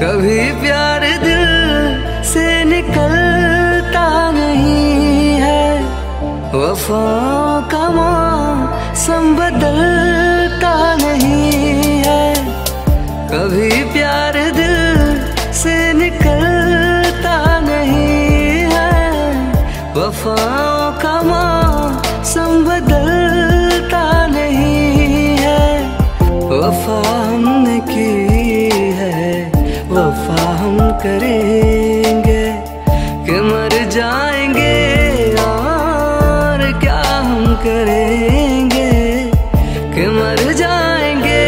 कभी प्यार दिल से निकलता नहीं है। वफाओं का मौसम बदलता नहीं है। कभी प्यार दिल से निकलता नहीं है। वफाओं का मौसम बदलता नहीं है। वफा करेंगे कि मर जाएँगे और क्या हम करेंगे? कि मर जाएँगे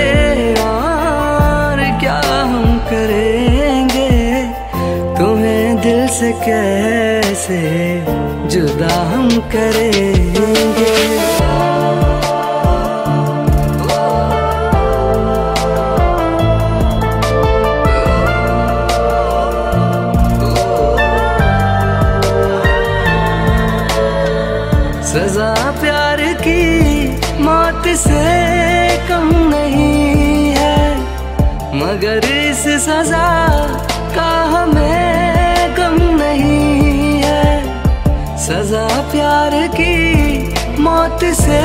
और क्या हम करेंगे? तुम्हें दिल से कैसे जुदा हम करेंगे? सजा प्यार की मौत से कम नहीं है। मगर इस सजा का हमें गम नहीं है। सजा प्यार की मौत से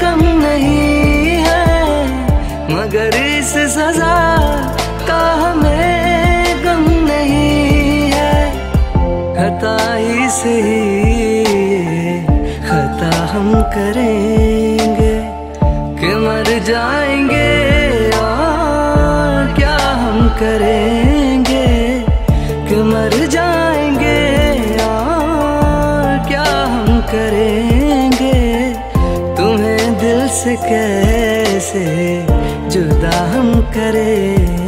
कम नहीं है। मगर इस सजा का हमें गम नहीं है। खता ही सही हम करेंगे कि मर जाएँगे। और क्या हम करेंगे कि मर जाएँगे? और क्या हम करेंगे? तुम्हें दिल से कैसे जुदा हम करेंगे